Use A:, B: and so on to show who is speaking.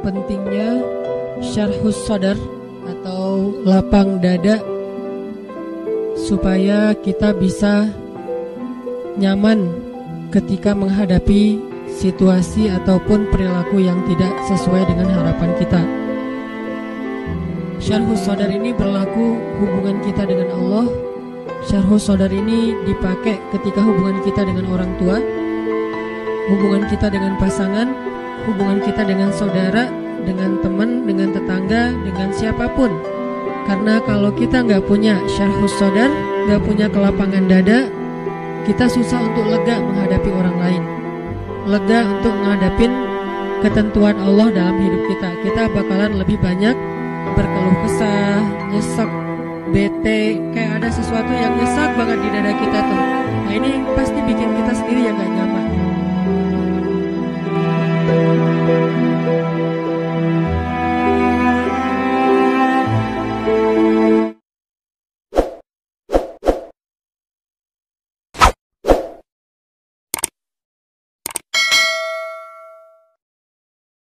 A: pentingnya syarhus sadar atau lapang dada supaya kita bisa nyaman ketika menghadapi situasi ataupun perilaku yang tidak sesuai dengan harapan kita. Syarhus sadar ini berlaku hubungan kita dengan Allah. Syarhus sadar ini dipakai ketika hubungan kita dengan orang tua, hubungan kita dengan pasangan, hubungan kita dengan saudara, dengan teman, dengan tetangga, dengan siapa pun. Karena kalau kita nggak punya syarhus sadar, nggak punya kelapangan dada, kita susah untuk lega menghadapi orang lain. Lega untuk menghadapi ketentuan Allah dalam hidup kita. Kita bakalan lebih banyak berkeluh kesah, nyesek, bete, kayak ada sesuatu yang nyesek banget di dada kita tuh. Nah ini pasti